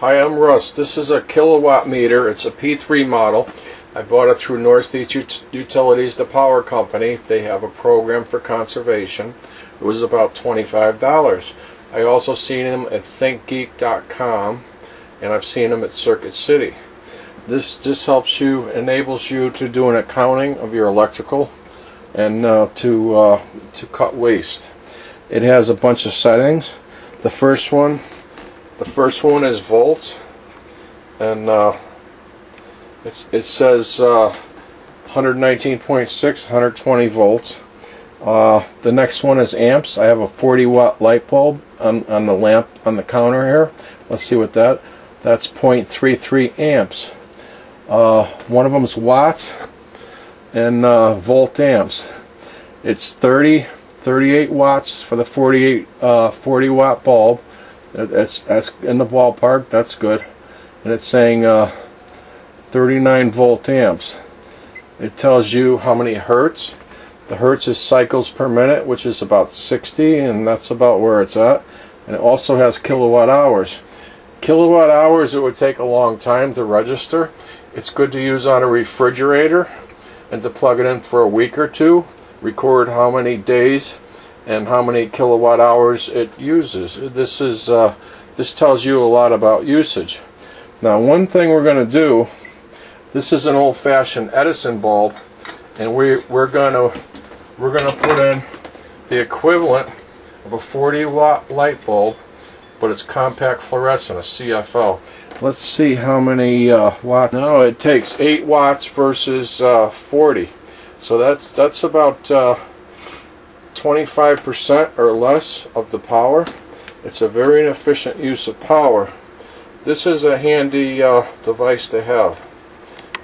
Hi, I'm Russ. This is a Kill-A-Watt meter. It's a P3 model. I bought it through Northeast Ut- Utilities, the power company. They have a program for conservation. It was about $25. I also seen them at thinkgeek.com and I've seen them at Circuit City. This this helps you, enables you to do an accounting of your electrical and uh, to uh, to cut waste. It has a bunch of settings. The first one the first one is volts, and uh, it's, it says uh, 119.6, 120 volts. Uh, the next one is amps. I have a 40 watt light bulb on, on the lamp on the counter here. Let's see what that. That's 0.33 amps. Uh, one of them is watts and uh, volt amps. It's 30, 38 watts for the 48, uh, 40 watt bulb that's that's in the ballpark. That's good. And it's saying uh, 39 volt amps. It tells you how many hertz. The hertz is cycles per minute, which is about 60, and that's about where it's at. And it also has kilowatt hours. Kilowatt hours, it would take a long time to register. It's good to use on a refrigerator and to plug it in for a week or two. Record how many days and how many kilowatt hours it uses. This is uh, this tells you a lot about usage. Now one thing we're going to do, this is an old-fashioned Edison bulb and we, we're going to we're going to put in the equivalent of a 40 watt light bulb but it's compact fluorescent, a CFL. Let's see how many uh, watts. Now it takes 8 watts versus uh, 40. So that's that's about uh, 25% or less of the power. It's a very inefficient use of power. This is a handy uh, device to have.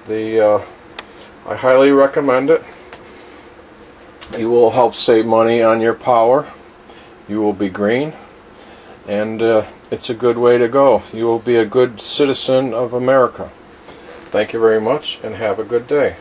The uh, I highly recommend it. You will help save money on your power. You will be green. And uh, it's a good way to go. You will be a good citizen of America. Thank you very much and have a good day.